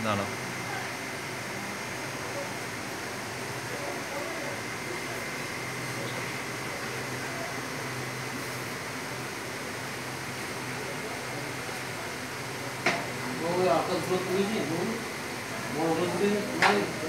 ഇതാണോ Oh, ya, akan surat ini, Bu. Mau berhenti,